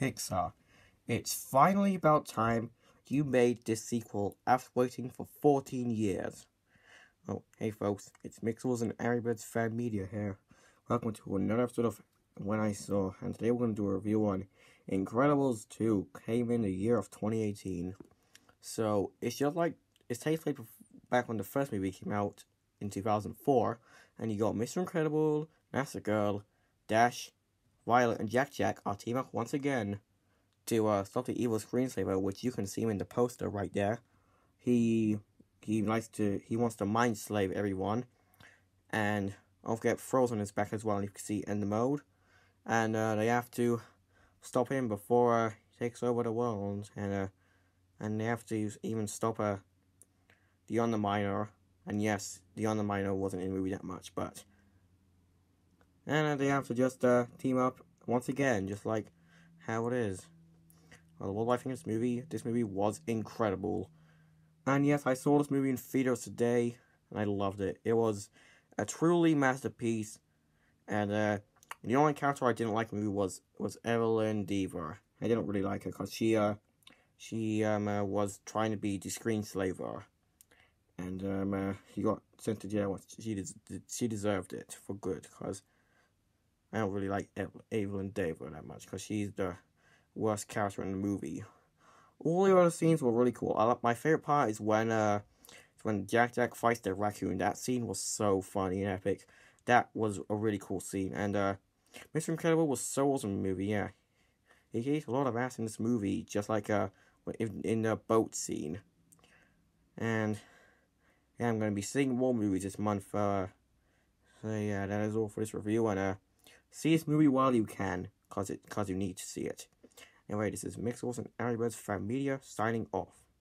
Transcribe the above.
Pixar. It's finally about time you made this sequel after waiting for 14 years. Oh, hey folks, it's Mixels and Airbirds Fan Media here. Welcome to another episode of When I Saw, and today we're going to do a review on Incredibles 2, came in the year of 2018. So, it's just like, it takes back when the first movie came out in 2004, and you got Mr. Incredible, Elastigirl, Dash, Violet, and Jack Jack are team up once again to uh, stop the evil Screenslaver, which you can see in the poster right there. He he likes to he wants to mind slave everyone, and don't forget Frozone is back as well. You can see in the mode, and uh, they have to stop him before uh, he takes over the world, and uh, and they have to even stop uh, the Underminer. And yes, the Underminer wasn't in the movie that much, but and they have to just uh, team up once again, just like how it is. Well, think of this movie? This movie was incredible. And yes, I saw this movie in theaters today, and I loved it. It was a truly masterpiece. And uh, the only character I didn't like in the movie was was Evelyn Deavor. I didn't really like her because she uh she um uh, was trying to be the screenslaver, and um uh, she got sent to jail. She des- she deserved it for good because I don't really like Evelyn Deavor that much because she's the worst character in the movie. All the other scenes were really cool. My favorite part is when uh, when Jack Jack fights the raccoon. That scene was so funny and epic. That was a really cool scene. And uh, Mr. Incredible was so awesome in the movie. Yeah, he gave a lot of ass in this movie, just like uh, in, in the boat scene. And yeah, I'm gonna be seeing more movies this month. Uh, so yeah, that is all for this review. And uh, see this movie while you can, cause it, cause you need to see it. Anyway, this is Mixels and Airbirds Fan Media signing off.